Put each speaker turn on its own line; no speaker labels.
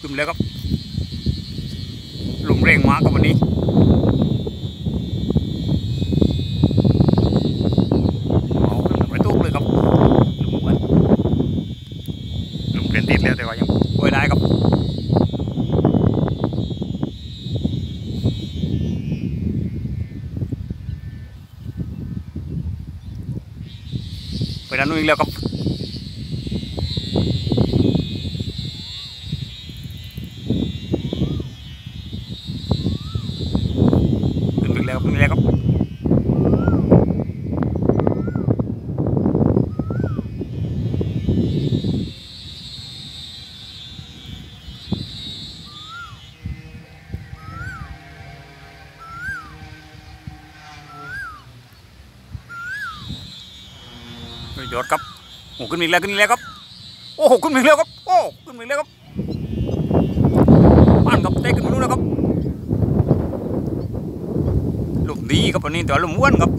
ขึ้นแล้วครับลมแรงมากครับวันนี้เอาไปตุกเลยครับลมวัน
ลมเปลี่ยนทิศแล้วแต่ว่ายัง
ไว้ได้ครับไปด้านนู้นอีกแล้วครับขึ้นไปอีกแล้วครับขึ้นไปอีกแล้วครับสุด ยอดครับโอ้ขึ้นมาอีกแล้วขึ้นอีกแล้วครับโอ้โหขึ้นมาอีกแล้วครับโอ้ขึ้นมาอีกแล้วครับบ้นครับเตะขึ้นมาดูนะครับลมดีครับวันนี้แต่ว่าลมม้วนครับ